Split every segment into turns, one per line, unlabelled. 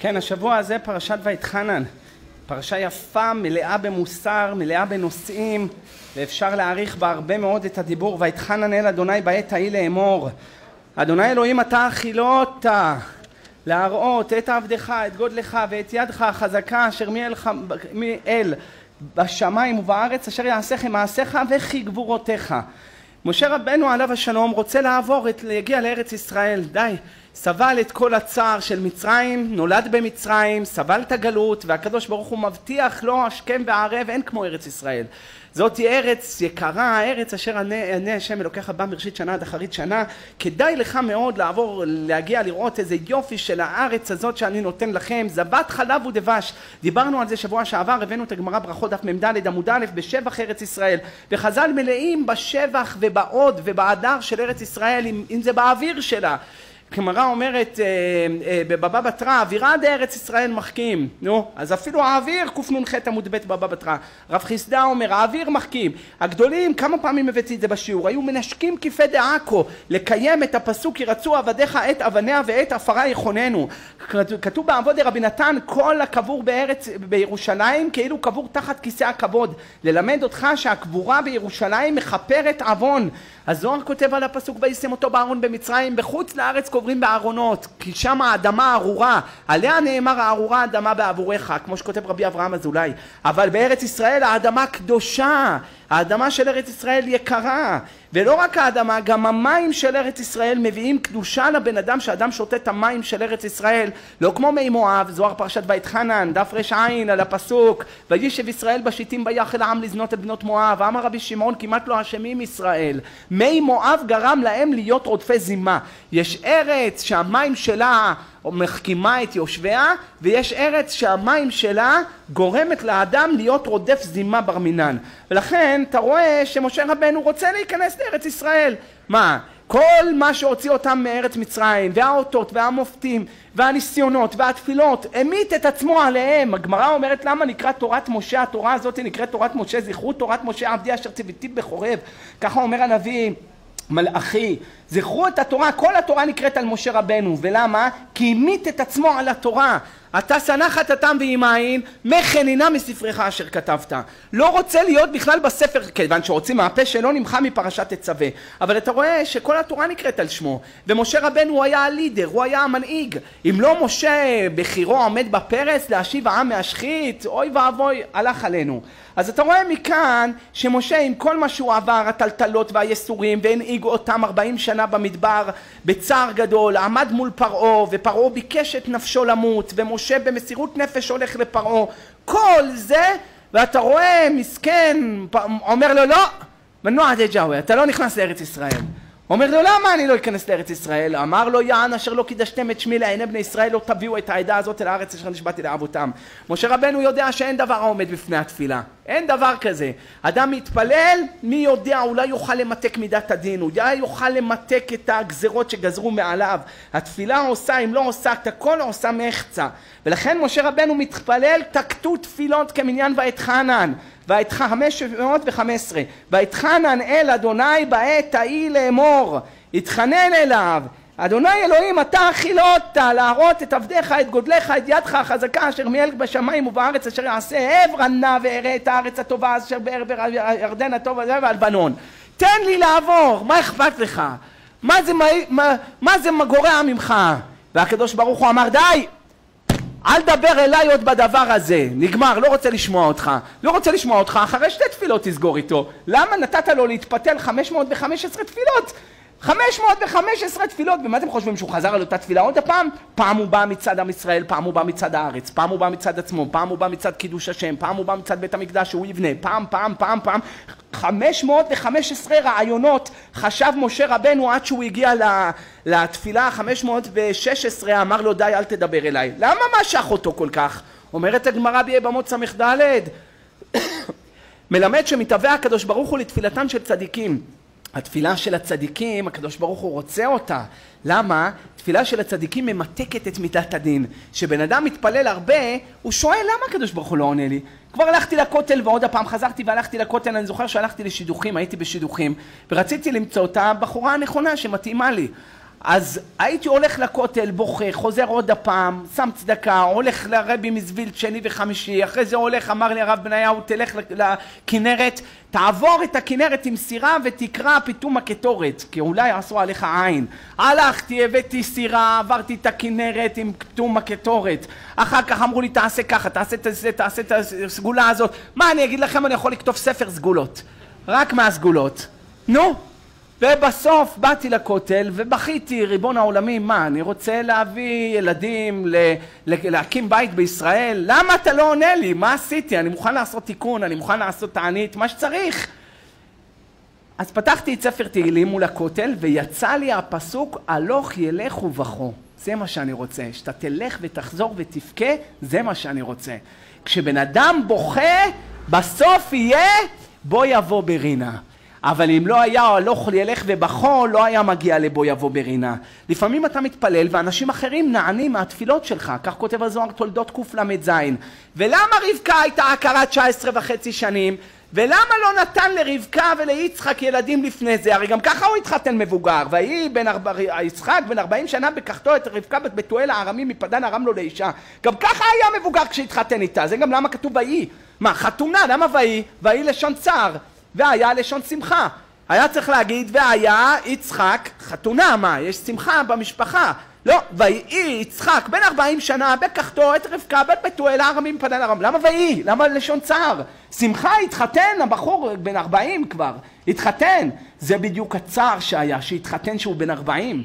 כן, השבוע הזה פרשת ואתחנן. פרשה יפה, מלאה במוסר, מלאה בנושאים, ואפשר להעריך בה הרבה מאוד את הדיבור. ואתחנן אל אדוני בעת ההיא לאמור. אדוני אלוהים אתה החילות להראות את עבדך, את גודלך ואת ידך החזקה אשר מאל בשמיים ובארץ אשר יעשיכם מעשיך וכי גבורותיך. משה רבנו עליו השלום רוצה לעבור, להגיע לארץ ישראל, די, סבל את כל הצער של מצרים, נולד במצרים, סבל את הגלות והקדוש ברוך הוא מבטיח לו השכם והערב אין כמו ארץ ישראל זאתי ארץ יקרה, הארץ אשר ענה השם אלוקיך בא מראשית שנה עד אחרית שנה. כדאי לך מאוד לעבור, להגיע לראות איזה יופי של הארץ הזאת שאני נותן לכם. זבת חלב ודבש. דיברנו על זה שבוע שעבר, הבאנו את הגמרא ברכות דף מ"ד עמוד א' בשבח ארץ ישראל. וחז"ל מלאים בשבח ובעוד ובהדר של ארץ ישראל, אם, אם זה באוויר שלה. הגמרא אומרת אה, אה, בבבא בתרא אווירה דארץ ישראל מחכים. נו אז אפילו האוויר קנ"ח עמוד ב' בבבא בתרא. רב חיסדא אומר האוויר מחכים. הגדולים כמה פעמים הבאתי את זה בשיעור? היו מנשקים כיפי דעכו לקיים את הפסוק ירצו עבדיך את אבניה ואת עפרה יכוננו. כתוב בעבודי רבי נתן כל הקבור בארץ בירושלים כאילו קבור תחת כיסא הכבוד. ללמד אותך שהקבורה בירושלים מכפרת עוון הזוהר כותב על הפסוק וישם אותו בארון במצרים בחוץ לארץ קוברים בארונות כי שם האדמה ארורה עליה נאמר הארורה אדמה בעבורך כמו שכותב רבי אברהם אזולאי. אבל בארץ ישראל האדמה קדושה האדמה של ארץ ישראל יקרה ולא רק האדמה גם המים של ארץ ישראל מביאים קדושה לבן אדם שאדם שותה את המים של ארץ ישראל. לא כמו מי מואב זוהר פרשת בית חנן דף ר"ע על הפסוק וישב ישראל בשיטים ביחל העם לזנות את בנות מואב אמר רבי שמעון כמעט לא אשמים ישראל מי מואב גרם להם להיות עודפי זימה. יש ארץ שהמים שלה מחכימה את יושביה ויש ארץ שהמים שלה גורמת לאדם להיות רודף זימה בר מינן. ולכן אתה רואה שמשה רבנו רוצה להיכנס לארץ ישראל. מה? כל מה שהוציא אותם מארץ מצרים והאותות והמופתים והניסיונות והתפילות המית את עצמו עליהם. הגמרא אומרת למה נקרא תורת משה? התורה הזאת נקראת תורת משה זכרו תורת משה עבדי אשר ציוויתי בחורב. ככה אומר הנביא מלאכי. זכרו את התורה כל התורה נקראת על משה רבנו. ולמה? כי המית את עצמו על התורה. אתה שנא חטאתם ועם עין מחנינה מספרך אשר כתבת. לא רוצה להיות בכלל בספר כיוון שרוצים מהפה שלא נמחה מפרשת תצווה אבל אתה רואה שכל התורה נקראת על שמו. ומשה רבנו הוא היה הלידר הוא היה המנהיג. אם לא משה בחירו עומד בפרס להשיב העם מהשחית אוי ואבוי הלך עלינו אז אתה רואה מכאן שמשה עם כל מה שהוא עבר הטלטלות והייסורים והנהיג אותם ארבעים שנה במדבר בצער גדול עמד מול פרעה ופרעה ביקש את נפשו למות ומשה במסירות נפש הולך לפרעה כל זה ואתה רואה מסכן אומר לו לא מנוע דג'אווה אתה לא נכנס לארץ ישראל אומר לו למה אני לא אכנס לארץ ישראל? אמר לו יען אשר לא קידשתם את שמי לעיני בני ישראל לא תביאו את העדה הזאת אל הארץ אשר נשבעתי לאבותם. משה רבנו יודע שאין דבר העומד בפני התפילה. אין דבר כזה. אדם מתפלל, מי יודע, אולי יוכל למתק מידת הדין, אולי יוכל למתק את הגזרות שגזרו מעליו. התפילה עושה, אם לא עושה את הכל, עושה מחצה. ולכן משה רבנו מתפלל, תקטו תפילות כמניין ואתחנן. ואתחנן אל אדוני בעת ההיא לאמור התחנן אליו אדוני אלוהים אתה החילות להראות את עבדיך את גודלך את ידך החזקה אשר מיילק בשמיים ובארץ אשר יעשה עברה נא ואראה את הארץ הטובה אשר בעבר הירדן הטוב הזה והלבנון תן לי לעבור מה אכפת לך מה זה, מה, מה, מה זה גורע ממך והקדוש ברוך הוא אמר די אל תדבר אליי עוד בדבר הזה, נגמר, לא רוצה לשמוע אותך. לא רוצה לשמוע אותך, אחרי שתי תפילות תסגור איתו. למה נתת לו להתפתל 515 תפילות? 515 תפילות, ומה אתם חושבים שהוא חזר על אותה תפילה עוד הפעם? פעם הוא בא מצד עם ישראל, פעם הוא בא מצד הארץ, פעם הוא בא מצד עצמו, פעם הוא בא מצד קידוש השם, פעם הוא בא מצד בית המקדש שהוא יבנה, פעם, פעם, פעם, פעם. 515 רעיונות חשב משה רבנו עד שהוא הגיע לתפילה 516 אמר לו די אל תדבר אליי. למה משך אותו כל כך? אומרת הגמרא ביבמות ס"ד מלמד שמתהווה הקדוש ברוך הוא לתפילתם של צדיקים התפילה של הצדיקים, הקדוש ברוך הוא רוצה אותה. למה? תפילה של הצדיקים ממתקת את מידת הדין. כשבן אדם מתפלל הרבה, הוא שואל למה הקדוש ברוך הוא לא עונה לי? כבר הלכתי לכותל ועוד הפעם חזרתי והלכתי לכותל, אני זוכר שהלכתי לשידוכים, הייתי בשידוכים, ורציתי למצוא את הבחורה הנכונה שמתאימה לי. אז הייתי הולך לכותל, בוכה, חוזר עוד הפעם, שם צדקה, הולך לרבי מזווילט שני וחמישי, אחרי זה הולך, אמר לי הרב בניהו, תלך לכנרת, תעבור את הכנרת עם סירה ותקרא פתאום הקטורת, כי אולי יעשו עליך עין. הלכתי, הבאתי סירה, עברתי את הכנרת עם פתאום הקטורת. אחר כך אמרו לי, תעשה ככה, תעשה את זה, תעשה את הסגולה הזאת. מה אני אגיד לכם, אני יכול לכתוב ספר סגולות. רק מהסגולות. נו, ובסוף באתי לכותל ובכיתי, ריבון העולמים, מה, אני רוצה להביא ילדים, ל- להקים בית בישראל? למה אתה לא עונה לי? מה עשיתי? אני מוכן לעשות תיקון, אני מוכן לעשות תענית, מה שצריך. אז פתחתי את ספר תהילים מול הכותל ויצא לי הפסוק הלוך ילך ובכו. זה מה שאני רוצה. שאתה תלך ותחזור ותבכה, זה מה שאני רוצה. כשבן אדם בוכה, בסוף יהיה בוא יבוא ברינה. אבל אם לא היה הלוך ילך ובכו, לא היה מגיע לבוא יבוא ברינה. לפעמים אתה מתפלל ואנשים אחרים נענים מהתפילות שלך, כך כותב הזוהר תולדות קל"ז. ולמה רבקה הייתה עקרה 19 וחצי שנים? ולמה לא נתן לרבקה וליצחק ילדים לפני זה? הרי גם ככה הוא התחתן מבוגר. ויהי בן ארבע, יצחק בן ארבעים שנה בקחתו את רבקה בת בתואל הארמי מפדן ארם לו לאישה. גם ככה היה מבוגר כשהתחתן איתה. זה גם למה כתוב ויהי. מה, חתונה, למה ויהי? ויהי לשון צער. והיה לשון שמחה. היה צריך להגיד והיה יצחק חתונה, מה, יש שמחה במשפחה. לא, ויהי יצחק בן ארבעים שנה בקחתו את רבקה בן בתואל הארמים פדן ארם. למה ויהי? למה לשון צער? שמחה התחתן, הבחור בן ארבעים כבר, התחתן. זה בדיוק הצער שהיה, שהתחתן שהוא בן ארבעים.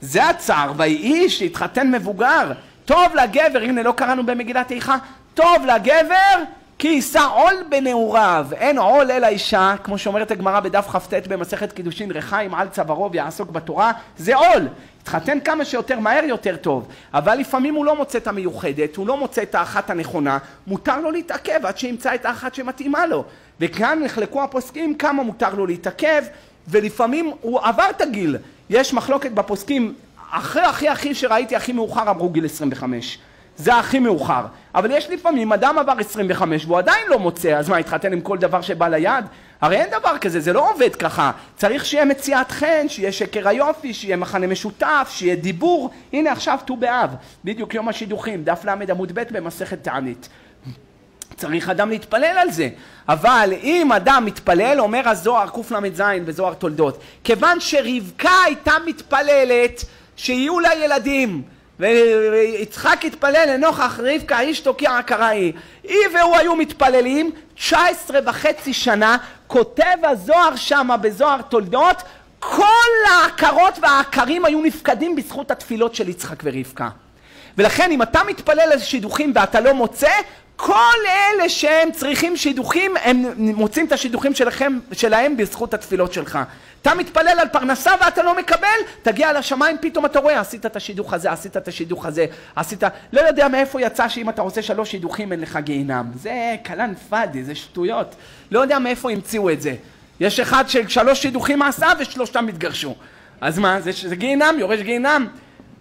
זה הצער, ויהי שהתחתן מבוגר. טוב לגבר, הנה לא קראנו במגילת איכה, טוב לגבר כי יישא עול בנעוריו, אין עול אלא אישה, כמו שאומרת הגמרא בדף כ"ט במסכת קידושין, רחיים על צווארו ויעסוק בתורה, זה עול. התחתן כמה שיותר מהר יותר טוב, אבל לפעמים הוא לא מוצא את המיוחדת, הוא לא מוצא את האחת הנכונה, מותר לו להתעכב עד שימצא את האחת שמתאימה לו. וכאן נחלקו הפוסקים כמה מותר לו להתעכב, ולפעמים הוא עבר את הגיל. יש מחלוקת בפוסקים, אחרי הכי הכי שראיתי הכי מאוחר אמרו גיל 25. זה הכי מאוחר. אבל יש לפעמים, אדם עבר 25 והוא עדיין לא מוצא, אז מה, התחתן עם כל דבר שבא ליד? הרי אין דבר כזה, זה לא עובד ככה. צריך שיהיה מציאת חן, שיהיה שקר היופי, שיהיה מחנה משותף, שיהיה דיבור. הנה עכשיו ט"ו באב, בדיוק יום השידוכים, דף ל' עמוד ב' במסכת תענית. צריך אדם להתפלל על זה. אבל אם אדם מתפלל, אומר הזוהר קל"ז בזוהר תולדות, כיוון שרבקה הייתה מתפללת שיהיו לה ילדים, ויצחק התפלל לנוכח רבקה איש תוקיע היא. היא והוא היו מתפללים 19 וחצי שנה, כותב הזוהר שמה בזוהר תולדות, כל העקרות והעקרים היו נפקדים בזכות התפילות של יצחק ורבקה. ולכן אם אתה מתפלל על שידוכים ואתה לא מוצא, כל אלה שהם צריכים שידוכים, הם מוצאים את השידוכים שלכם, שלהם בזכות התפילות שלך. אתה מתפלל על פרנסה ואתה לא מקבל, תגיע לשמיים, פתאום אתה רואה, עשית את השידוך הזה, עשית את השידוך הזה, עשית... לא יודע מאיפה יצא שאם אתה עושה שלוש שידוכים אין לך גיהינם. זה כלן פאדי, זה שטויות. לא יודע מאיפה המציאו את זה. יש אחד ששלוש שידוכים עשה ושלושתם התגרשו. אז מה, זה, זה גיהינם, יורש גיהינם?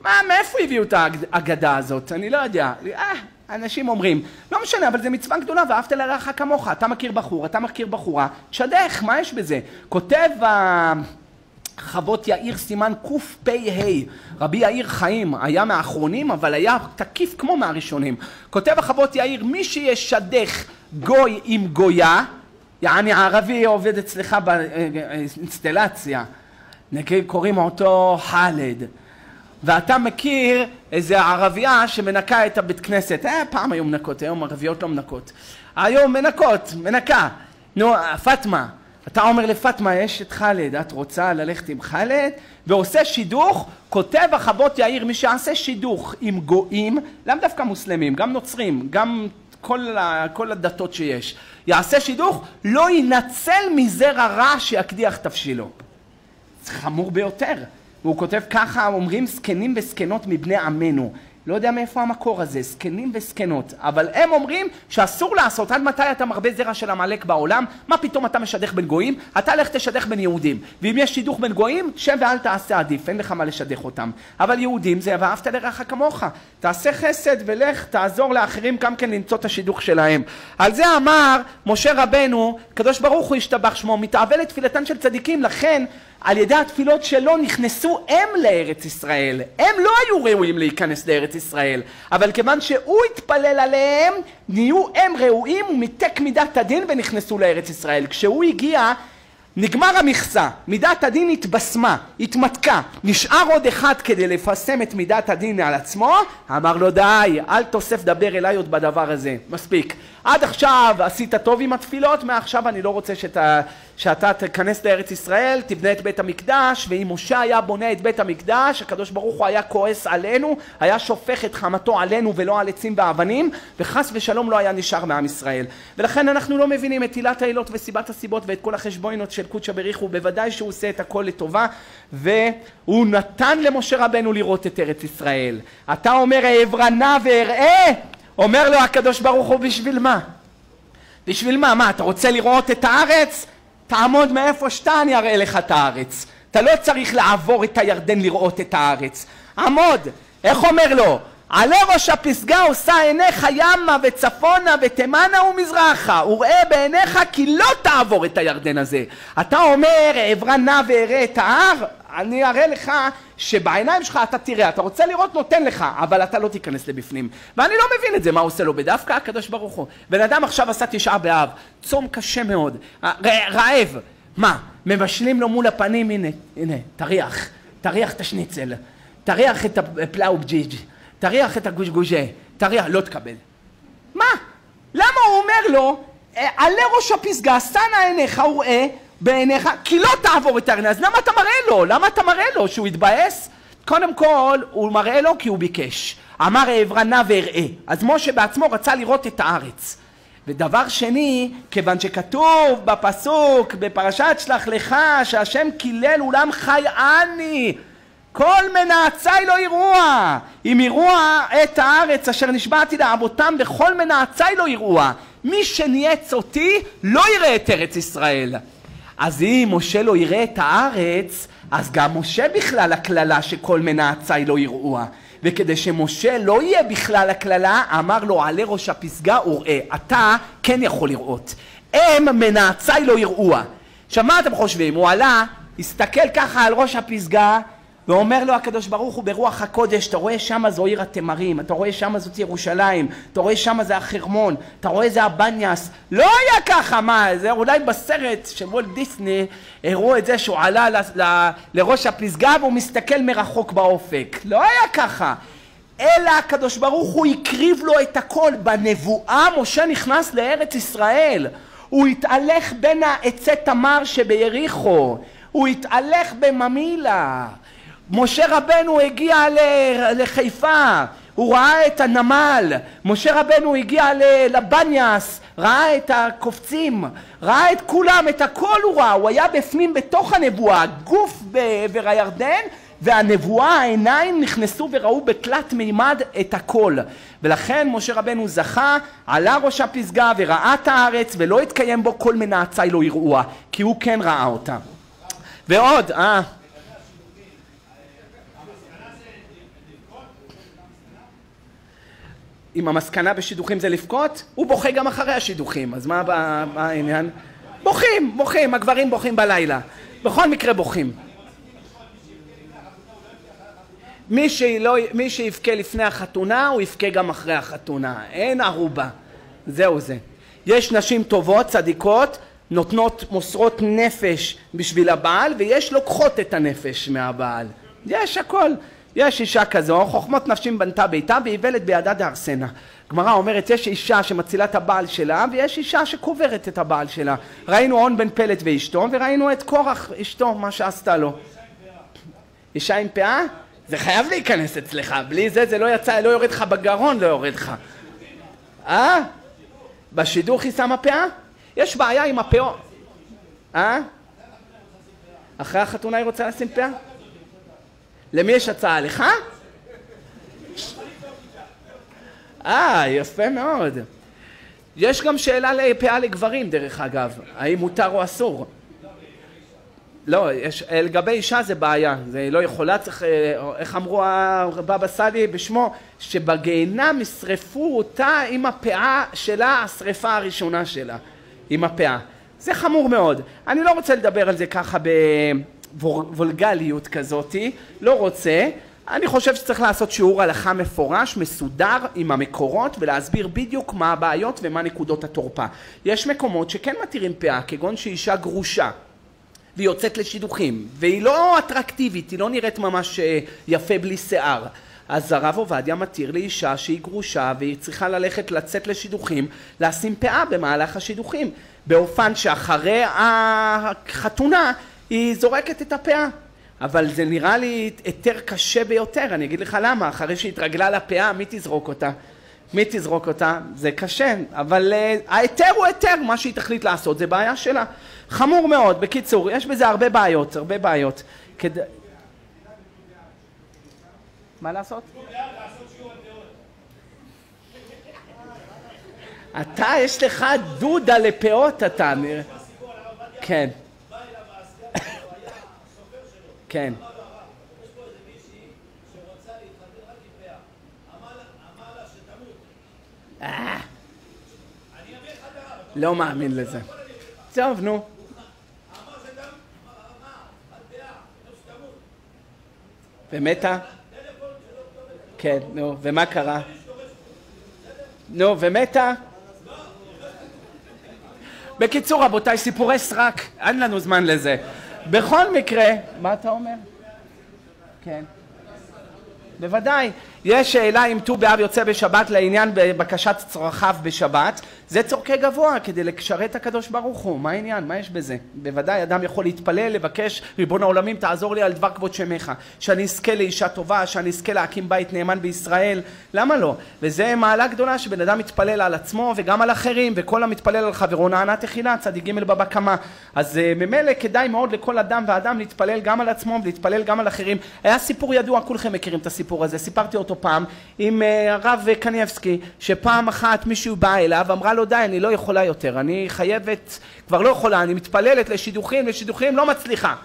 מה, מאיפה הביאו את האגדה הזאת? אני לא יודע. אה, אנשים אומרים, לא משנה, אבל זה מצווה גדולה, ואהבת לרעך כמוך. אתה מכיר בחור, אתה מכיר בחורה, תשדך, מה יש בזה? כותב חוות יאיר סימן קפ"ה, רבי יאיר חיים היה מהאחרונים, אבל היה תקיף כמו מהראשונים. כותב החוות יאיר, מי שישדך גוי עם גויה, יעני ערבי עובד אצלך באינסטלציה, קוראים אותו חאלד. ואתה מכיר איזה ערבייה שמנקה את הבית כנסת. אה, פעם היו מנקות, היום ערביות לא מנקות. היום מנקות, מנקה. נו, פאטמה. אתה אומר לפאטמה, יש את חאלד, את רוצה ללכת עם חאלד? ועושה שידוך, כותב החוות יאיר, מי שעשה שידוך עם גויים, לאו דווקא מוסלמים, גם נוצרים, גם כל, ה, כל הדתות שיש, יעשה שידוך, לא ינצל מזרע רע שיקדיח תבשילו. זה חמור ביותר. והוא כותב ככה, אומרים זקנים וזקנות מבני עמנו. לא יודע מאיפה המקור הזה, זקנים וזקנות, אבל הם אומרים שאסור לעשות, עד מתי אתה מרבה זרע של עמלק בעולם? מה פתאום אתה משדך בין גויים? אתה לך תשדך בין יהודים, ואם יש שידוך בין גויים, שב ואל תעשה עדיף, אין לך מה לשדך אותם. אבל יהודים זה ואהבת לרעך כמוך, תעשה חסד ולך תעזור לאחרים גם כן למצוא את השידוך שלהם. על זה אמר משה רבנו, קדוש ברוך הוא ישתבח שמו, מתאבל לתפילתן של צדיקים, לכן על ידי התפילות שלו נכנסו הם לארץ ישראל. הם לא היו ראויים להיכנס לארץ ישראל, אבל כיוון שהוא התפלל עליהם, נהיו הם ראויים ומתק מידת הדין ונכנסו לארץ ישראל. כשהוא הגיע נגמר המכסה, מידת הדין התבשמה, התמתקה, נשאר עוד אחד כדי לפרסם את מידת הדין על עצמו, אמר לו די, אל תוסף דבר אליי עוד בדבר הזה, מספיק. עד עכשיו עשית טוב עם התפילות, מעכשיו אני לא רוצה שאתה, שאתה תיכנס לארץ ישראל, תבנה את בית המקדש, ואם משה היה בונה את בית המקדש, הקדוש ברוך הוא היה כועס עלינו, היה שופך את חמתו עלינו ולא על עצים ואבנים, וחס ושלום לא היה נשאר מעם ישראל. ולכן אנחנו לא מבינים את עילת העילות וסיבת הסיבות ואת כל החשבונות של קודשא בריחו, בוודאי שהוא עושה את הכל לטובה, והוא נתן למשה רבנו לראות את ארץ ישראל. אתה אומר אעברה נא ואראה אומר לו הקדוש ברוך הוא בשביל מה? בשביל מה? מה אתה רוצה לראות את הארץ? תעמוד מאיפה שאתה אני אראה לך את הארץ. אתה לא צריך לעבור את הירדן לראות את הארץ. עמוד! איך אומר לו? עלי ראש הפסגה עושה עיניך ימה וצפונה ותימנה ומזרחה וראה בעיניך כי לא תעבור את הירדן הזה אתה אומר אעברה נא ואראה את ההר אני אראה לך שבעיניים שלך אתה תראה, אתה רוצה לראות נותן לך, אבל אתה לא תיכנס לבפנים. ואני לא מבין את זה, מה עושה לו בדווקא הקדוש ברוך הוא. בן אדם עכשיו עשה תשעה באב, צום קשה מאוד, רעב, מה, מבשלים לו מול הפנים, הנה, הנה, תריח, תריח את השניצל, תריח את הפלאו בג'יג', תריח את הגושגושה, תריח, לא תקבל. מה? למה הוא אומר לו, אה, עלה ראש הפסגה, שנה עיניך וראה בעיניך, כי לא תעבור את הארנה, אז למה אתה מראה לו? למה אתה מראה לו? שהוא יתבאס? קודם כל, הוא מראה לו כי הוא ביקש. אמר אעברה נא ואראה. אז משה בעצמו רצה לראות את הארץ. ודבר שני, כיוון שכתוב בפסוק, בפרשת שלח לך, שהשם קילל אולם חי אני, כל מנעצי לא יראוה, אם יראוה את הארץ אשר נשבעתי לאבותם, וכל מנעצי לא יראוה. מי שנייץ אותי לא יראה את ארץ ישראל. אז אם משה לא יראה את הארץ, אז גם משה בכלל הקללה שכל מנעצי לא יראוה. וכדי שמשה לא יהיה בכלל הקללה, אמר לו עלה ראש הפסגה וראה. אתה כן יכול לראות. הם מנעצי לא יראוה. עכשיו מה אתם חושבים? הוא עלה, הסתכל ככה על ראש הפסגה, ואומר לו הקדוש ברוך הוא ברוח הקודש, אתה רואה שמה זו עיר התמרים, אתה רואה שמה זאת ירושלים, אתה רואה שמה זה החרמון, אתה רואה זה הבניאס, לא היה ככה, מה, זה אולי בסרט של וולט דיסני הראו את זה שהוא עלה ל, ל, לראש הפסגה והוא מסתכל מרחוק באופק, לא היה ככה. אלא הקדוש ברוך הוא הקריב לו את הכל. בנבואה משה נכנס לארץ ישראל. הוא התהלך בין העצי תמר שביריחו. הוא התהלך בממילה. משה רבנו הגיע לחיפה, הוא ראה את הנמל, משה רבנו הגיע לבניאס, ראה את הקופצים, ראה את כולם, את הכל הוא ראה, הוא היה בפנים בתוך הנבואה, גוף בעבר הירדן והנבואה, העיניים נכנסו וראו בתלת מימד את הכל. ולכן משה רבנו זכה, עלה ראש הפסגה וראה את הארץ ולא התקיים בו כל מנעצי לא יראוה, כי הוא כן ראה אותה. ועוד, אה אם המסקנה בשידוכים זה לבכות, הוא בוכה גם אחרי השידוכים, אז מה, מה העניין? בוכים, בוכים, הגברים בוכים בלילה. בכל מקרה בוכים. מי, שלא, מי שיבכה לפני החתונה, הוא יבכה גם אחרי החתונה. אין ערובה. זהו זה. יש נשים טובות, צדיקות, נותנות, מוסרות נפש בשביל הבעל, ויש לוקחות את הנפש מהבעל. יש הכל. יש אישה כזו, חוכמות נשים בנתה ביתה ואיוולת בידה דארסנה. גמרא אומרת, יש אישה שמצילה את הבעל שלה, ויש אישה שקוברת את הבעל שלה. ראינו הון בן פלט ואשתו, וראינו את קורח אשתו, מה שעשתה לו. אישה עם פאה? זה חייב להיכנס אצלך, בלי זה זה לא יצא, לא יורד לך בגרון, לא יורד לך. אה? בשידוך היא שמה פאה? יש בעיה עם הפאות. אה? אחרי החתונה היא רוצה לשים פאה? למי יש הצעה? לך? אה, יפה מאוד. יש גם שאלה לפאה לגברים, דרך אגב, האם מותר או אסור. לא, יש, לגבי אישה זה בעיה, זה לא יכולה, צריך, אה, איך אמרו הבבא סאלי בשמו, שבגיהנם ישרפו אותה עם הפאה שלה, השרפה הראשונה שלה, עם הפאה. זה חמור מאוד. אני לא רוצה לדבר על זה ככה ב... וולגליות כזאתי, לא רוצה. אני חושב שצריך לעשות שיעור הלכה מפורש, מסודר, עם המקורות, ולהסביר בדיוק מה הבעיות ומה נקודות התורפה. יש מקומות שכן מתירים פאה, כגון שאישה גרושה, והיא יוצאת לשידוכים, והיא לא אטרקטיבית, היא לא נראית ממש אה, יפה בלי שיער. אז הרב עובדיה מתיר לאישה שהיא גרושה והיא צריכה ללכת לצאת לשידוכים לשים פאה במהלך השידוכים באופן שאחרי החתונה היא זורקת את הפאה אבל זה נראה לי היתר קשה ביותר, אני אגיד לך למה, אחרי שהתרגלה לפאה, מי תזרוק אותה? מי תזרוק אותה? זה קשה, אבל uh, ההיתר הוא היתר, מה שהיא תחליט לעשות זה בעיה שלה. חמור מאוד, בקיצור, יש בזה הרבה בעיות, הרבה בעיות. כד... מה לעשות? אתה, יש לך דודה לפאות, אתה. כן. כן. אה. לא מאמין לזה. טוב, נו. ומתה? כן, נו, ומה קרה? נו, ומתה? בקיצור, רבותיי, סיפורי סרק, אין לנו זמן לזה. בכל מקרה, מה אתה אומר? כן. בוודאי. יש שאלה אם ט"ו באב יוצא בשבת לעניין בבקשת צרכיו בשבת, זה צורכי גבוה כדי לשרת הקדוש ברוך הוא, מה העניין? מה יש בזה? בוודאי אדם יכול להתפלל, לבקש, ריבון העולמים תעזור לי על דבר כבוד שמך, שאני אזכה לאישה טובה, שאני אזכה להקים בית נאמן בישראל, למה לא? וזה מעלה גדולה שבן אדם מתפלל על עצמו וגם על אחרים, וכל המתפלל על חברו נענה תחילה, צדיק ג' בבא קמא. אז uh, ממילא כדאי מאוד לכל אדם ואדם להתפלל גם על עצמו ולהתפלל גם על אחרים. היה סיפור ידוע, כולכם מכירים את הסיפור הזה, סיפרתי אותו פעם עם אה, הרב קניבסקי, שפעם אחת מישהו בא אליו ואמרה לו די אני לא יכולה יותר, אני חייבת, כבר לא יכולה, אני מתפללת לשידוכים, לשידוכים, לא מצליחה.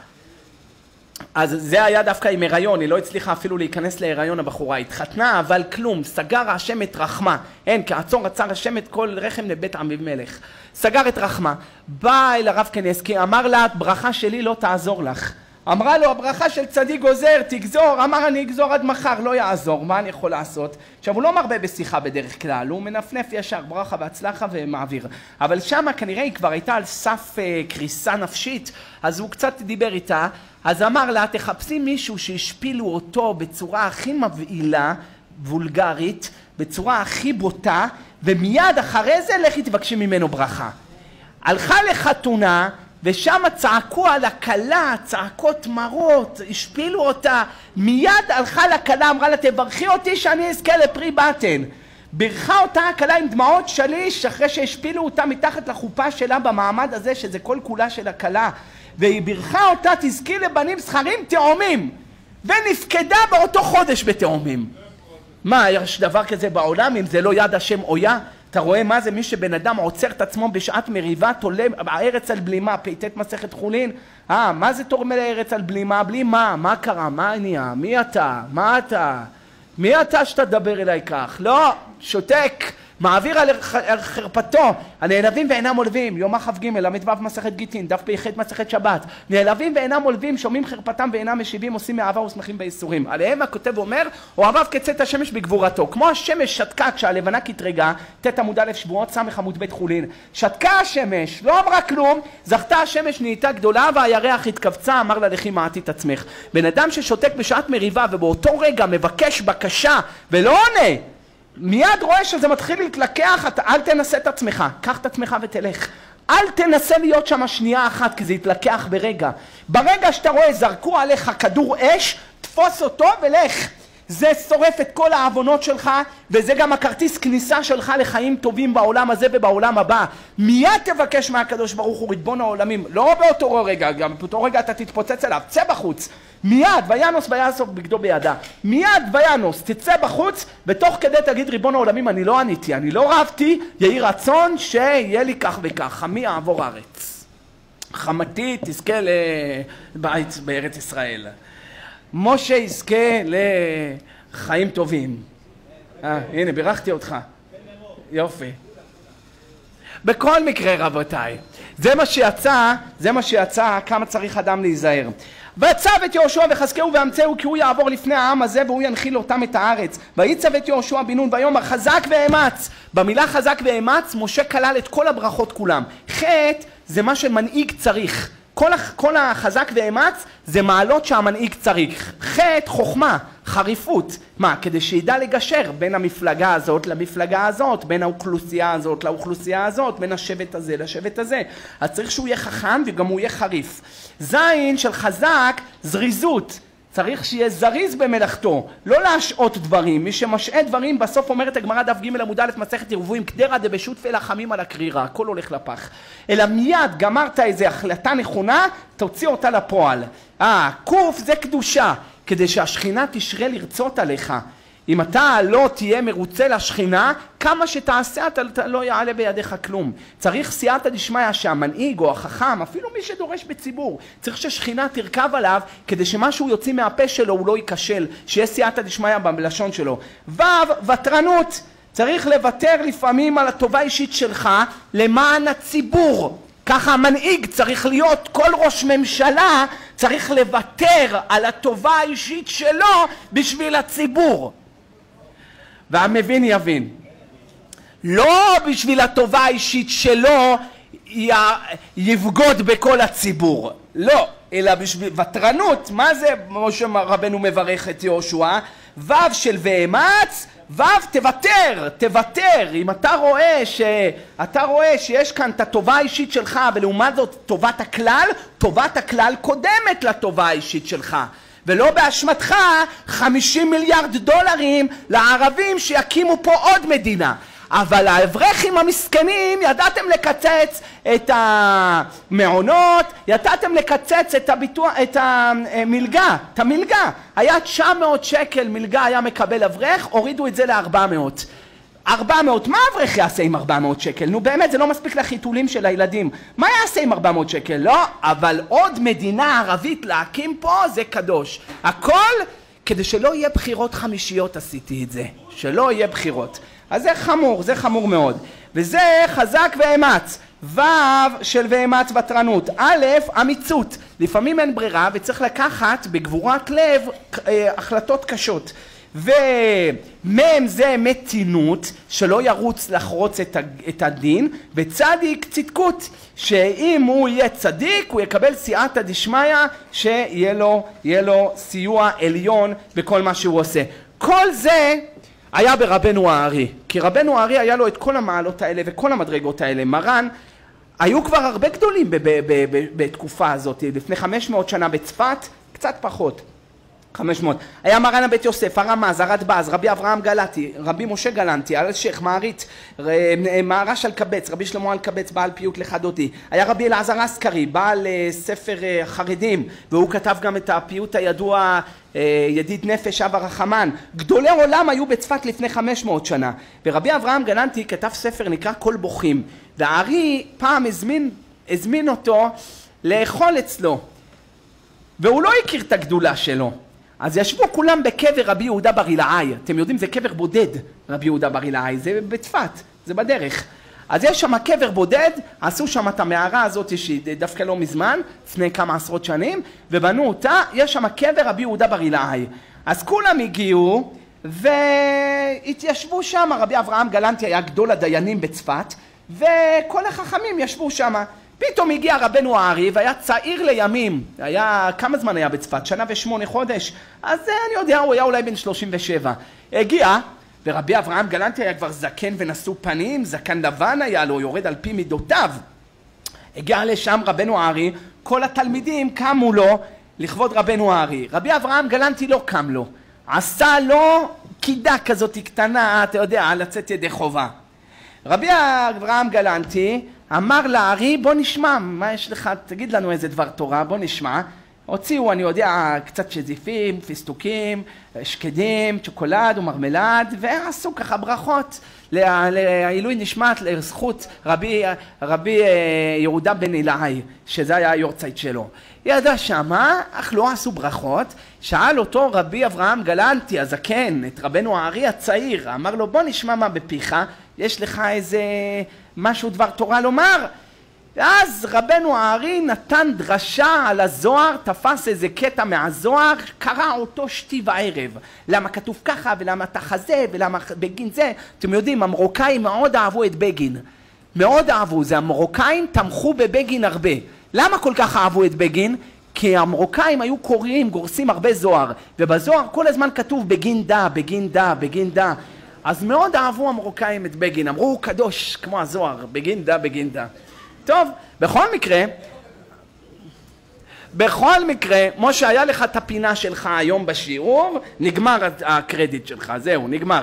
אז זה היה דווקא עם הריון, היא לא הצליחה אפילו להיכנס להריון הבחורה, התחתנה אבל כלום, סגר השם את רחמה, אין כעצור עצר השם את כל רחם לבית עמי מלך, סגר את רחמה, בא אל הרב קניאסקי, אמר לה ברכה שלי לא תעזור לך אמרה לו הברכה של צדיק גוזר תגזור. אמר אני אגזור עד מחר לא יעזור. מה אני יכול לעשות? עכשיו הוא לא מרבה בשיחה בדרך כלל הוא מנפנף ישר ברכה והצלחה ומעביר. אבל שמה כנראה היא כבר הייתה על סף אה, קריסה נפשית אז הוא קצת דיבר איתה אז אמר לה תחפשי מישהו שהשפילו אותו בצורה הכי מבהילה וולגרית בצורה הכי בוטה ומיד אחרי זה לכי תבקשי ממנו ברכה. הלכה לחתונה ושם צעקו על הכלה, צעקות מרות, השפילו אותה, מיד הלכה לכלה, אמרה לה תברכי אותי שאני אזכה לפרי בטן. בירכה אותה הכלה עם דמעות שליש אחרי שהשפילו אותה מתחת לחופה שלה במעמד הזה שזה כל כולה של הכלה. והיא בירכה אותה תזכי לבנים זכרים תאומים. ונפקדה באותו חודש בתאומים. מה יש דבר כזה בעולם? אם זה לא יד השם אויה אתה רואה מה זה מי שבן אדם עוצר את עצמו בשעת מריבה, תולה הארץ על בלימה, פ"ט מסכת חולין? אה, מה זה תורמי לארץ על בלימה? בלי מה? מה קרה? מה נהיה? מי אתה? מה אתה? מי אתה שאתה תדבר אליי כך? לא, שותק. מעביר על חרפתו, הנעלבים ואינם עולבים, יומא כ"ג, ל"ו מסכת גיטין, דף פ"ח מסכת שבת, נעלבים ואינם עולבים, שומעים חרפתם ואינם משיבים, עושים מאהבה ושמחים בייסורים. עליהם הכותב אומר, אוהביו כצאת השמש בגבורתו. כמו השמש שתקה כשהלבנה קטרגה, ט' עמוד א' שבועות ס' עמוד ב' חולין. שתקה השמש, לא אמרה כלום, זכתה השמש נהייתה גדולה והירח התכווצה, אמר לה לכי מעטי את עצמך. בן אדם ששותק בשעת מריבה ובאותו רגע מבקש בקשה ולא עונה מיד רואה שזה מתחיל להתלקח, אתה אל תנסה את עצמך, קח את עצמך ותלך. אל תנסה להיות שם שנייה אחת, כי זה יתלקח ברגע. ברגע שאתה רואה זרקו עליך כדור אש, תפוס אותו ולך. זה שורף את כל העוונות שלך, וזה גם הכרטיס כניסה שלך לחיים טובים בעולם הזה ובעולם הבא. מיד תבקש מהקדוש ברוך הוא ריבון העולמים, לא באותו רגע, גם באותו רגע אתה תתפוצץ עליו, צא בחוץ. מיד, וינוס ויאסוף בגדו בידה. מיד וינוס, תצא בחוץ, ותוך כדי תגיד ריבון העולמים, אני לא עניתי, אני לא רבתי, יהי רצון שיהיה לי כך וכך, חמי יעבור ארץ. חמתי תזכה לבית בארץ ישראל. משה יזכה לחיים טובים. אה, הנה, בירכתי אותך. יופי. בכל מקרה, רבותיי, זה מה שיצא, זה מה שיצא, כמה צריך אדם להיזהר. וצב את יהושע וחזקהו ואמצהו כי הוא יעבור לפני העם הזה והוא ינחיל אותם את הארץ. ויצב את יהושע בן נון ויאמר חזק ואמץ. במילה חזק ואמץ משה כלל את כל הברכות כולם. חטא זה מה שמנהיג צריך. כל, כל החזק ואמץ זה מעלות שהמנהיג צריך. חטא, חוכמה, חריפות. מה, כדי שידע לגשר בין המפלגה הזאת למפלגה הזאת, בין האוכלוסייה הזאת לאוכלוסייה הזאת, בין השבט הזה לשבט הזה. אז צריך שהוא יהיה חכם וגם הוא יהיה חריף. זין של חזק, זריזות. צריך שיהיה זריז במלאכתו, לא להשעות דברים. מי שמשעה דברים, בסוף אומרת הגמרא דף ג' עמוד א' מסכת ערבויים, קדרא דבשוטפי לחמים על הקרירה, הכל הולך לפח. אלא מיד גמרת איזה החלטה נכונה, תוציא אותה לפועל. אה, קוף זה קדושה, כדי שהשכינה תשרה לרצות עליך. אם אתה לא תהיה מרוצה לשכינה, כמה שתעשה אתה, לא יעלה בידיך כלום. צריך סייעתא דשמיא שהמנהיג או החכם, אפילו מי שדורש בציבור, צריך ששכינה תרכב עליו כדי שמשהו יוציא מהפה שלו הוא לא ייכשל, שיהיה סייעתא דשמיא בלשון שלו. ו' ותרנות, צריך לוותר לפעמים על הטובה האישית שלך למען הציבור. ככה המנהיג צריך להיות, כל ראש ממשלה צריך לוותר על הטובה האישית שלו בשביל הציבור. והמבין יבין. לא בשביל הטובה האישית שלו יבגוד בכל הציבור, לא, אלא בשביל ותרנות, מה זה משה רבנו מברך את יהושע? ו' של ואמץ, ו' תוותר, תוותר, אם אתה רואה שאתה רואה שיש כאן את הטובה האישית שלך ולעומת זאת טובת הכלל, טובת הכלל קודמת לטובה האישית שלך ולא באשמתך 50 מיליארד דולרים לערבים שיקימו פה עוד מדינה. אבל האברכים המסכנים ידעתם לקצץ את המעונות, ידעתם לקצץ את, הביטוח, את המלגה, את המלגה. היה 900 שקל מלגה היה מקבל אברך, הורידו את זה ל-400. ארבע מאות, מה אברך יעשה עם ארבע מאות שקל? נו באמת, זה לא מספיק לחיתולים של הילדים. מה יעשה עם ארבע מאות שקל? לא, אבל עוד מדינה ערבית להקים פה זה קדוש. הכל כדי שלא יהיה בחירות חמישיות עשיתי את זה. שלא יהיה בחירות. אז זה חמור, זה חמור מאוד. וזה חזק ואמץ. ו' של ואמץ ותרנות. א', אמיצות. לפעמים אין ברירה וצריך לקחת בגבורת לב אה, החלטות קשות. ומ' זה מתינות, שלא ירוץ לחרוץ את הדין, וצדיק צדקות, שאם הוא יהיה צדיק הוא יקבל סייעתא דשמיא, שיהיה לו, לו סיוע עליון בכל מה שהוא עושה. כל זה היה ברבנו הארי, כי רבנו הארי היה לו את כל המעלות האלה וכל המדרגות האלה. מרן היו כבר הרבה גדולים בתקופה הזאת, לפני 500 שנה בצפת, קצת פחות. חמש מאות. היה מרן הבית יוסף, הרמז, הרדב"ז, רבי אברהם גלתי, רבי משה גלנטי, אלשיך, מערית, מהרש אלקבץ, רבי שלמה אלקבץ, בעל פיוט לך דודי. היה רבי אלעזר אסקרי, בעל אה, ספר אה, חרדים, והוא כתב גם את הפיוט הידוע אה, ידיד נפש אב הרחמן. גדולי עולם היו בצפת לפני חמש מאות שנה. ורבי אברהם גלנטי כתב ספר נקרא כל בוכים. והארי פעם הזמין, הזמין אותו לאכול אצלו. והוא לא הכיר את הגדולה שלו. אז ישבו כולם בקבר רבי יהודה בר אילעאי, אתם יודעים זה קבר בודד רבי יהודה בר אילעאי, זה בצפת, זה בדרך. אז יש שם קבר בודד, עשו שם את המערה הזאת שהיא דווקא לא מזמן, לפני כמה עשרות שנים, ובנו אותה, יש שם קבר רבי יהודה בר אילעאי. אז כולם הגיעו והתיישבו שם, רבי אברהם גלנטי היה גדול הדיינים בצפת, וכל החכמים ישבו שם. פתאום הגיע רבנו הארי והיה צעיר לימים, היה, כמה זמן היה בצפת? שנה ושמונה חודש? אז אני יודע, הוא היה אולי בן שלושים ושבע. הגיע, ורבי אברהם גלנטי היה כבר זקן ונשוא פנים, זקן לבן היה לו, יורד על פי מידותיו. הגיע לשם רבנו הארי, כל התלמידים קמו לו לכבוד רבנו הארי. רבי אברהם גלנטי לא קם לו, עשה לו קידה כזאת קטנה, אתה יודע, לצאת ידי חובה. רבי אברהם גלנטי אמר לארי בוא נשמע מה יש לך? תגיד לנו איזה דבר תורה בוא נשמע. הוציאו אני יודע קצת שזיפים פיסטוקים שקדים צ'וקולד ומרמלד ועשו ככה ברכות לעילוי נשמת לזכות רבי, רבי אה, יהודה בן אילעי שזה היה היורצייט שלו. ידע שמה אך לא עשו ברכות. שאל אותו רבי אברהם גלנטי הזקן את רבנו הארי הצעיר אמר לו בוא נשמע מה בפיך יש לך איזה משהו דבר תורה לומר? ואז רבנו הארי נתן דרשה על הזוהר, תפס איזה קטע מהזוהר, קרא אותו שתי וערב. למה כתוב ככה, ולמה אתה חזה, ולמה בגין זה. אתם יודעים, המרוקאים מאוד אהבו את בגין. מאוד אהבו, זה המרוקאים תמכו בבגין הרבה. למה כל כך אהבו את בגין? כי המרוקאים היו קוראים, גורסים הרבה זוהר, ובזוהר כל הזמן כתוב בגין דה, בגין דה, בגין דה. אז מאוד אהבו המרוקאים את בגין, אמרו הוא קדוש כמו הזוהר, בגין דה, בגין דה. טוב, בכל מקרה, בכל מקרה, משה היה לך את הפינה שלך היום בשיעור, נגמר הקרדיט שלך, זהו, נגמר.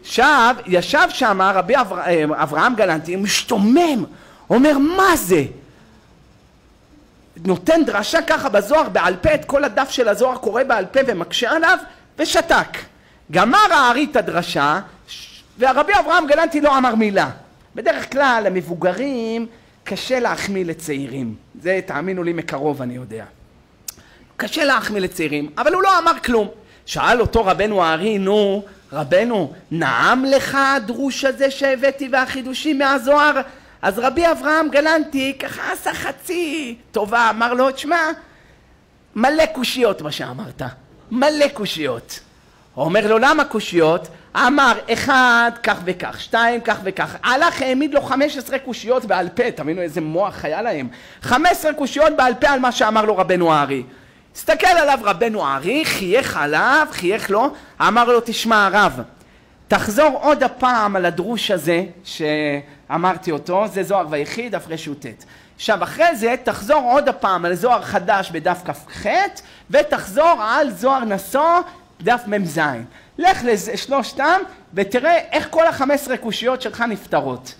עכשיו, ישב שם רבי אבר... אברהם גלנטי, משתומם, אומר מה זה? נותן דרשה ככה בזוהר בעל פה, את כל הדף של הזוהר קורא בעל פה ומקשה עליו, ושתק. גמר הארי את הדרשה, והרבי אברהם גלנטי לא אמר מילה. בדרך כלל המבוגרים קשה להחמיא לצעירים. זה תאמינו לי מקרוב אני יודע. קשה להחמיא לצעירים, אבל הוא לא אמר כלום. שאל אותו רבנו הארי, נו, רבנו, נעם לך הדרוש הזה שהבאתי והחידושים מהזוהר? אז רבי אברהם גלנטי ככה עשה חצי טובה, אמר לו, תשמע, מלא קושיות מה שאמרת, מלא קושיות. אומר לו, למה קושיות? אמר, אחד, כך וכך, שתיים, כך וכך. הלך, העמיד לו חמש עשרה קושיות בעל פה, תבינו איזה מוח היה להם. חמש עשרה קושיות בעל פה על מה שאמר לו רבנו הארי. הסתכל עליו רבנו הארי, חייך עליו, חייך לו, אמר לו, תשמע הרב, תחזור עוד הפעם על הדרוש הזה שאמרתי אותו, זה זוהר ויחיד, דף רשות עכשיו אחרי זה תחזור עוד הפעם על זוהר חדש בדף כ"ח ותחזור על זוהר נשוא דף מ"ז. לך לשלושתם ותראה איך כל החמש עשרה קושיות שלך נפתרות.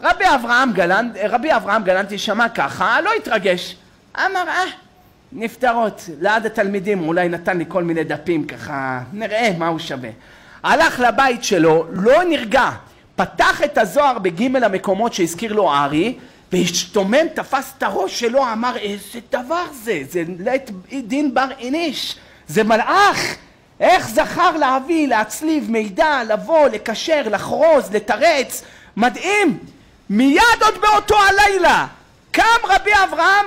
רבי אברהם גלנט, רבי אברהם גלנטי שמע ככה, לא התרגש. אמר, אה, נפתרות. ליד התלמידים אולי נתן לי כל מיני דפים ככה, נראה מה הוא שווה. הלך לבית שלו, לא נרגע, פתח את הזוהר בגימל המקומות שהזכיר לו ארי, והשתומם, תפס את הראש שלו, אמר איזה דבר זה, זה לית דין בר איניש, זה מלאך, איך זכר להביא, להצליב מידע, לבוא, לקשר, לחרוז, לתרץ, מדהים, מיד עוד באותו הלילה קם רבי אברהם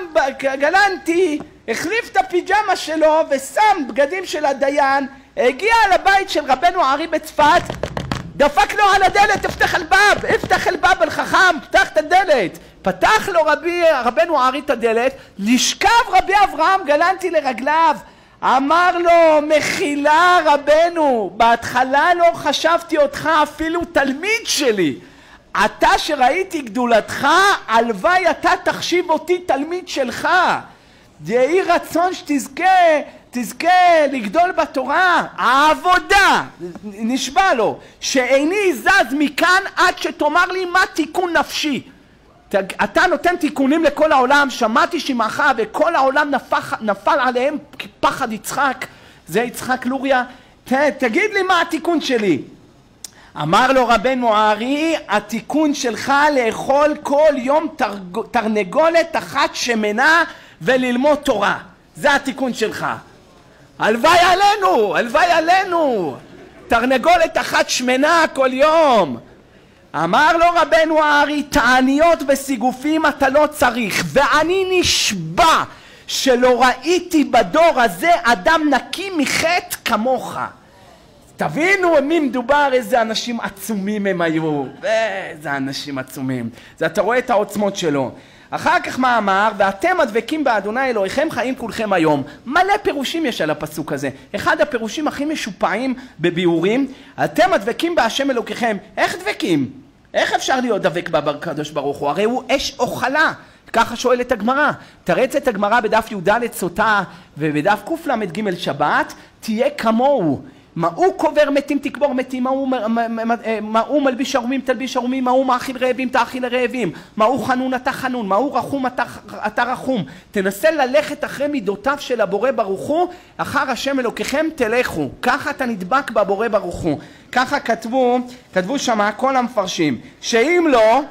גלנטי, החליף את הפיג'מה שלו ושם בגדים של הדיין הגיע לבית של רבנו הארי בצפת, דפק לו על הדלת, אפתח אלבב, אפתח אלבב אל חכם, פתח את הדלת. פתח לו רבי, רבנו הארי את הדלת, נשכב רבי אברהם גלנטי לרגליו, אמר לו, מחילה רבנו, בהתחלה לא חשבתי אותך אפילו תלמיד שלי. אתה שראיתי גדולתך, הלוואי אתה תחשיב אותי תלמיד שלך. יהי רצון שתזכה תזכה לגדול בתורה, העבודה, נשבע לו, שאיני זז מכאן עד שתאמר לי מה תיקון נפשי. אתה נותן תיקונים לכל העולם, שמעתי שמעך וכל העולם נפח, נפל עליהם פחד יצחק, זה יצחק לוריה, ת, תגיד לי מה התיקון שלי. אמר לו רבנו הארי, התיקון שלך לאכול כל יום תרג... תרנגולת אחת שמנה וללמוד תורה. זה התיקון שלך. הלוואי עלינו, הלוואי עלינו. תרנגולת אחת שמנה כל יום. אמר לו רבנו הארי, תעניות וסיגופים אתה לא צריך, ואני נשבע שלא ראיתי בדור הזה אדם נקי מחטא כמוך. תבינו מי מדובר, איזה אנשים עצומים הם היו, איזה אנשים עצומים. זה אתה רואה את העוצמות שלו. אחר כך מה אמר? ואתם הדבקים באדוני אלוהיכם חיים כולכם היום. מלא פירושים יש על הפסוק הזה. אחד הפירושים הכי משופעים בביאורים, אתם הדבקים בהשם אלוקיכם. איך דבקים? איך אפשר להיות דבק בקדוש ברוך הוא? הרי הוא אש אוכלה. ככה שואלת הגמרא. תרץ את הגמרא בדף י"ד סוטה ובדף קל"ג שבת, תהיה כמוהו. מה הוא קובר מתים תקבור מתים, מה הוא, מה הוא מלביש ערומים תלביש ערומים, מה הוא מאכיל רעבים תאכיל רעבים, מה הוא חנון אתה חנון, מה הוא רחום אתה, אתה רחום. תנסה ללכת אחרי מידותיו של הבורא ברוך הוא, אחר השם אלוקיכם תלכו. ככה אתה נדבק בבורא ברוך הוא. ככה כתבו, כתבו שמה כל המפרשים, שאם לא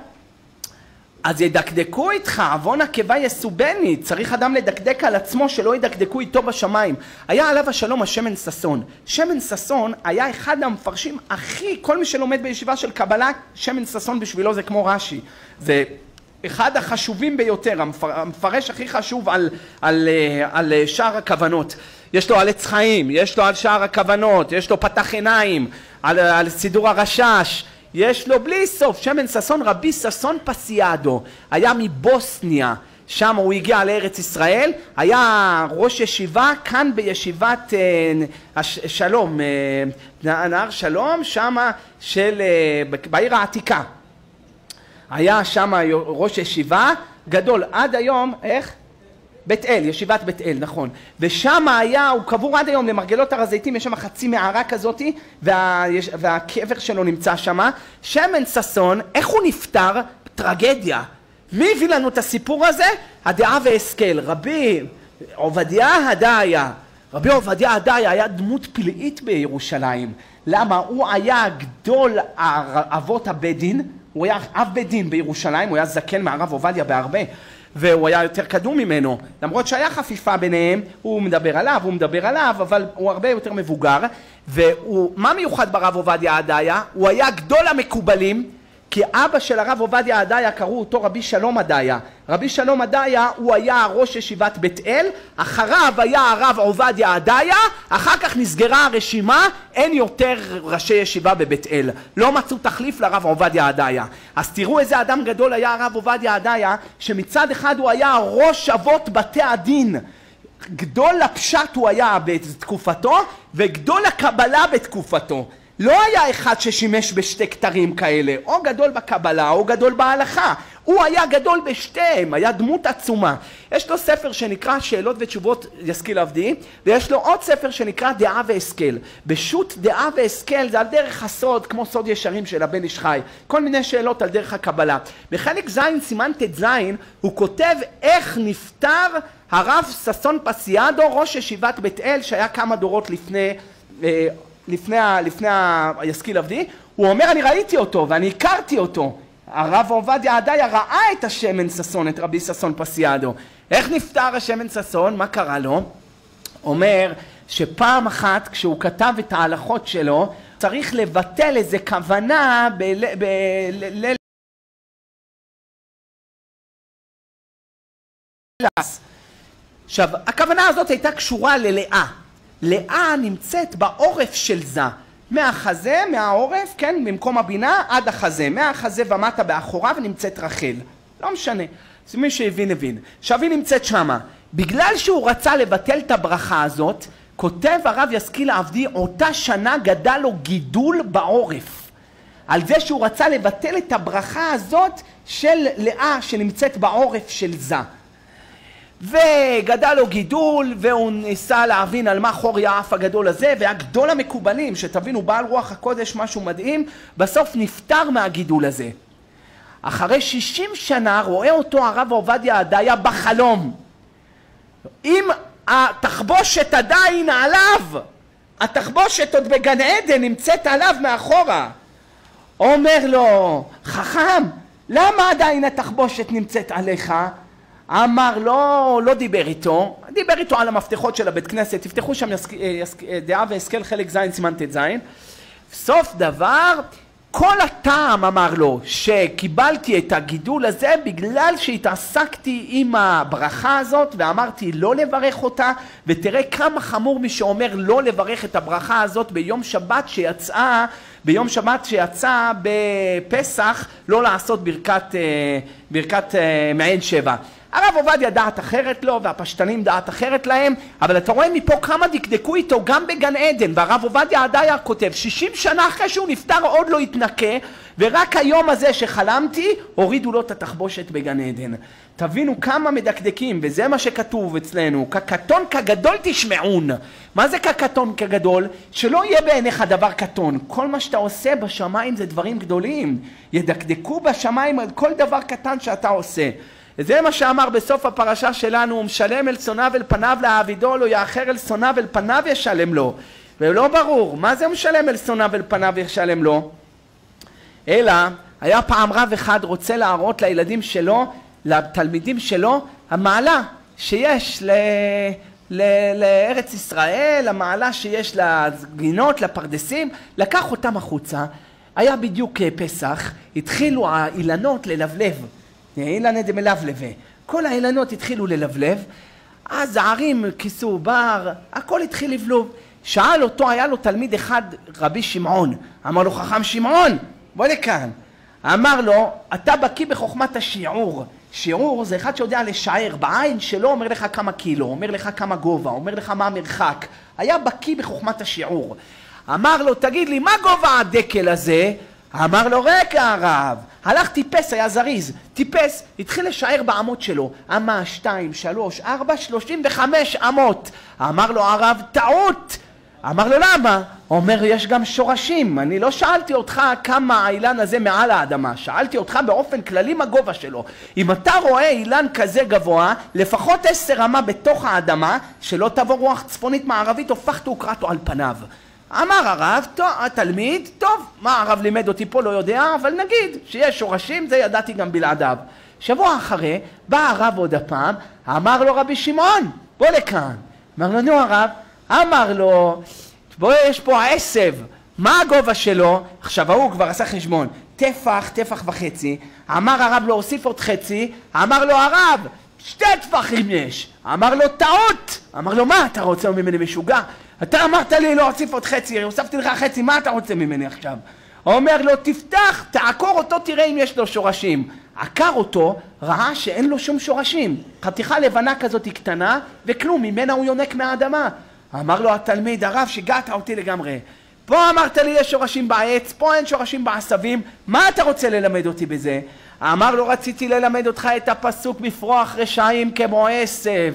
אז ידקדקו איתך, עוון הקיבה יסובני, צריך אדם לדקדק על עצמו שלא ידקדקו איתו בשמיים. היה עליו השלום השמן ששון. שמן ששון היה אחד המפרשים הכי, כל מי שלומד בישיבה של קבלה, שמן ששון בשבילו זה כמו רש"י. זה אחד החשובים ביותר, המפרש הכי חשוב על, על, אה, על שער הכוונות. יש לו על עץ חיים, יש לו על שער הכוונות, יש לו פתח עיניים, על, על סידור הרשש, יש לו בלי סוף, שמן ששון, רבי ששון פסיאדו, היה מבוסניה, שם הוא הגיע לארץ ישראל, היה ראש ישיבה כאן בישיבת אה, שלום, אה, נהר שלום, שמה של, אה, בעיר העתיקה. היה שם ראש ישיבה גדול, עד היום, איך? בית אל, ישיבת בית אל, נכון. ושם היה, הוא קבור עד היום למרגלות הר הזיתים, יש שם חצי מערה כזאתי, וה, והקבר שלו נמצא שם. שמן ששון, איך הוא נפטר? טרגדיה. מי הביא לנו את הסיפור הזה? הדעה והשכל. רבי עובדיה הדיה. רבי עובדיה הדיה היה דמות פלאית בירושלים. למה? הוא היה גדול אבות הבית דין, הוא היה אב בית דין בירושלים, הוא היה זקן מהרב עובדיה בהרבה. והוא היה יותר קדום ממנו, למרות שהיה חפיפה ביניהם, הוא מדבר עליו, הוא מדבר עליו, אבל הוא הרבה יותר מבוגר, ומה מיוחד ברב עובדיה עדיה? הוא היה גדול המקובלים, כי אבא של הרב עובדיה עדיה קראו אותו רבי שלום עדיה. רבי שלום עדיה הוא היה ראש ישיבת בית אל, אחריו היה הרב עובדיה עדיה, אחר כך נסגרה הרשימה, אין יותר ראשי ישיבה בבית אל. לא מצאו תחליף לרב עובדיה עדיה. אז תראו איזה אדם גדול היה הרב עובדיה עדיה, שמצד אחד הוא היה ראש אבות בתי הדין. גדול הפשט הוא היה בתקופתו, וגדול הקבלה בתקופתו. לא היה אחד ששימש בשתי כתרים כאלה, או גדול בקבלה או גדול בהלכה, הוא היה גדול בשתיהם, היה דמות עצומה. יש לו ספר שנקרא שאלות ותשובות ישכיל עבדי, ויש לו עוד ספר שנקרא דעה והשכל. בשו"ת דעה והשכל זה על דרך הסוד, כמו סוד ישרים של הבן איש חי, כל מיני שאלות על דרך הקבלה. בחלק ז', סימן ט"ז, הוא כותב איך נפטר הרב ששון פסיאדו, ראש ישיבת בית אל, שהיה כמה דורות לפני אה, לפני, לפני הישכיל עבדי, הוא אומר אני ראיתי אותו ואני הכרתי אותו. הרב עובדיה עדיה ראה את השמן ששון, את רבי ששון פסיאדו. איך נפטר השמן ששון? מה קרה לו? אומר שפעם אחת כשהוא כתב את ההלכות שלו צריך לבטל איזה כוונה בליל... עכשיו הכוונה הזאת הייתה קשורה ללאה לאה נמצאת בעורף של זה, מהחזה, מהעורף, כן, ממקום הבינה עד החזה, מהחזה ומטה באחוריו נמצאת רחל, לא משנה, אז מי שהבין הבין. עכשיו היא נמצאת שמה, בגלל שהוא רצה לבטל את הברכה הזאת, כותב הרב ישכיל עבדי, אותה שנה גדל לו גידול בעורף. על זה שהוא רצה לבטל את הברכה הזאת של לאה שנמצאת בעורף של זה. וגדל לו גידול והוא ניסה להבין על מה חורי האף הגדול הזה והיה גדול המקובלים שתבינו בעל רוח הקודש משהו מדהים בסוף נפטר מהגידול הזה. אחרי שישים שנה רואה אותו הרב עובדיה עדיה בחלום. אם התחבושת עדיין עליו התחבושת עוד בגן עדן נמצאת עליו מאחורה. אומר לו חכם למה עדיין התחבושת נמצאת עליך? אמר לא, לא דיבר איתו, דיבר איתו על המפתחות של הבית כנסת, תפתחו שם יסק, אה, יסק, אה, דעה והשכל חלק ז' סימן ט"ז, סוף דבר כל הטעם אמר לו שקיבלתי את הגידול הזה בגלל שהתעסקתי עם הברכה הזאת ואמרתי לא לברך אותה ותראה כמה חמור מי שאומר לא לברך את הברכה הזאת ביום שבת שיצאה ביום שבת שיצא בפסח לא לעשות ברכת, אה, ברכת מעין שבע הרב עובדיה דעת אחרת לו והפשטנים דעת אחרת להם אבל אתה רואה מפה כמה דקדקו איתו גם בגן עדן והרב עובדיה עדיה כותב שישים שנה אחרי שהוא נפטר עוד לא התנקה ורק היום הזה שחלמתי הורידו לו את התחבושת בגן עדן. תבינו כמה מדקדקים וזה מה שכתוב אצלנו כקטון כגדול תשמעון. מה זה כקטון כגדול? שלא יהיה בעיניך דבר קטון. כל מה שאתה עושה בשמיים זה דברים גדולים. ידקדקו בשמיים על כל דבר קטן שאתה עושה וזה מה שאמר בסוף הפרשה שלנו, הוא משלם אל שונאיו אל פניו להעבידו, לא יאחר אל שונאיו אל פניו ישלם לו. ולא ברור, מה זה משלם אל שונאיו אל פניו ישלם לו? אלא, היה פעם רב אחד רוצה להראות לילדים שלו, לתלמידים שלו, המעלה שיש ל... ל... לארץ ישראל, המעלה שיש לגינות, לפרדסים, לקח אותם החוצה, היה בדיוק פסח, התחילו האילנות ללבלב אילנה דמלבלבה. כל האילנות התחילו ללבלב, אז הערים כיסו בר, הכל התחיל לבלוב. שאל אותו, היה לו תלמיד אחד, רבי שמעון. אמר לו, חכם שמעון, בוא לכאן. אמר לו, אתה בקיא בחוכמת השיעור. שיעור זה אחד שיודע לשער בעין שלו, אומר לך כמה קילו, אומר לך כמה גובה, אומר לך מה המרחק. היה בקיא בחוכמת השיעור. אמר לו, תגיד לי, מה גובה הדקל הזה? אמר לו, רגע הרב, הלך טיפס, היה זריז, טיפס, התחיל לשער באמות שלו, אמה, שתיים, שלוש, ארבע, שלושים וחמש אמות. אמר לו הרב, טעות! אמר לו, למה? אומר, יש גם שורשים. אני לא שאלתי אותך כמה האילן הזה מעל האדמה, שאלתי אותך באופן כללי מה גובה שלו. אם אתה רואה אילן כזה גבוה, לפחות עשר אמה בתוך האדמה, שלא תבוא רוח צפונית מערבית, הופכת וקראתו על פניו. אמר הרב, טוב, התלמיד, טוב, מה הרב לימד אותי פה לא יודע, אבל נגיד שיש שורשים, זה ידעתי גם בלעדיו. שבוע אחרי, בא הרב עוד הפעם, אמר לו רבי שמעון, בוא לכאן. אמר לו, נו הרב, אמר לו, בוא, יש פה עשב, מה הגובה שלו? עכשיו ההוא כבר עשה חשבון, טפח, טפח וחצי, אמר הרב להוסיף עוד חצי, אמר לו הרב, שתי טפחים יש, אמר לו טעות, אמר לו מה אתה רוצה ממני משוגע? אתה אמרת לי להוסיף עוד חצי, הוספתי לך חצי, מה אתה רוצה ממני עכשיו? אומר לו תפתח, תעקור אותו תראה אם יש לו שורשים. עקר אותו, ראה שאין לו שום שורשים. חתיכה לבנה כזאת קטנה, וכלום, ממנה הוא יונק מהאדמה. אמר לו התלמיד, הרב, שיגעת אותי לגמרי. פה אמרת לי יש שורשים בעץ, פה אין שורשים בעשבים, מה אתה רוצה ללמד אותי בזה? אמר לו, רציתי ללמד אותך את הפסוק בפרוח רשעים כמו עשב.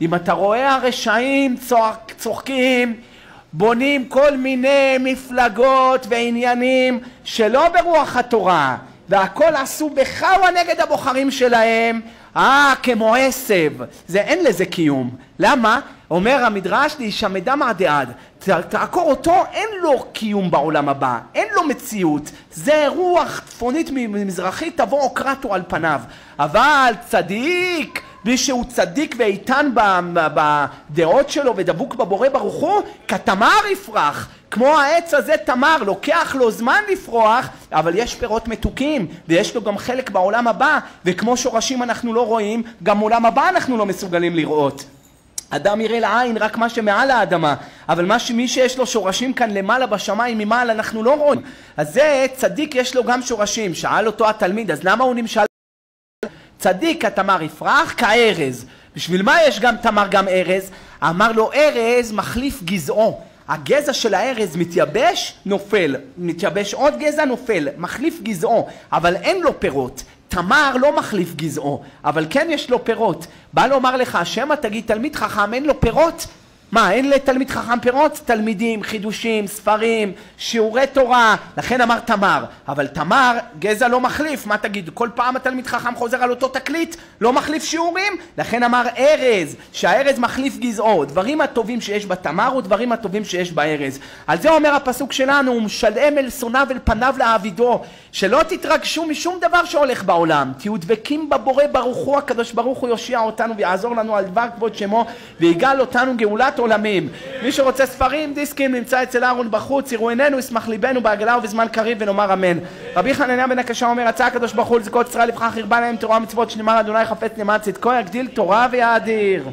אם אתה רואה הרשעים צוחק, צוחקים, בונים כל מיני מפלגות ועניינים שלא ברוח התורה, והכל עשו בחאווה נגד הבוחרים שלהם, אה, כמו עשב. זה, אין לזה קיום. למה? אומר המדרש להישמדה מעדעד, תעקור אותו, אין לו קיום בעולם הבא, אין לו מציאות, זה רוח צפונית ממזרחית תבוא עוקרתו על פניו, אבל צדיק מי שהוא צדיק ואיתן בדעות שלו ודבוק בבורא ברוך הוא, כתמר יפרח. כמו העץ הזה תמר, לוקח לו זמן לפרוח, אבל יש פירות מתוקים, ויש לו גם חלק בעולם הבא, וכמו שורשים אנחנו לא רואים, גם עולם הבא אנחנו לא מסוגלים לראות. אדם יראה לעין רק מה שמעל האדמה, אבל מה שמי שיש לו שורשים כאן למעלה בשמיים ממעל אנחנו לא רואים. אז זה צדיק יש לו גם שורשים. שאל אותו התלמיד, אז למה הוא נמשל? צדיק התמר יפרח כארז. בשביל מה יש גם תמר גם ארז? אמר לו ארז מחליף גזעו. הגזע של הארז מתייבש, נופל. מתייבש עוד גזע, נופל. מחליף גזעו, אבל אין לו פירות. תמר לא מחליף גזעו, אבל כן יש לו פירות. בא לומר לך, שמא תגיד תלמיד חכם אין לו פירות? מה, אין לתלמיד חכם פירות? תלמידים, חידושים, ספרים, שיעורי תורה, לכן אמר תמר. אבל תמר, גזע לא מחליף, מה תגיד, כל פעם התלמיד חכם חוזר על אותו תקליט? לא מחליף שיעורים? לכן אמר ארז, שהארז מחליף גזעו. דברים הטובים שיש בתמר ודברים הטובים שיש בארז. על זה אומר הפסוק שלנו, ומשלם אל שונאיו אל פניו לעבידו. שלא תתרגשו משום דבר שהולך בעולם. תהיו דבקים בבורא ברוך הוא, הקדוש ברוך הוא יושיע אותנו ויעזור לנו על דבר כבוד שמו, ויגאל אותנו גאולת עולמים. מי שרוצה ספרים, דיסקים, נמצא אצל אהרון בחוץ, יראו עינינו, ישמח ליבנו בעגלה ובזמן קריב ונאמר אמן. רבי חנניה בן הקשה אומר, רצה הקדוש ברוך הוא לזכות ישראל לבחר חרבה להם תורה ומצוות שנאמר אדוני חפץ למען צדקו יגדיל תורה ויאדיר.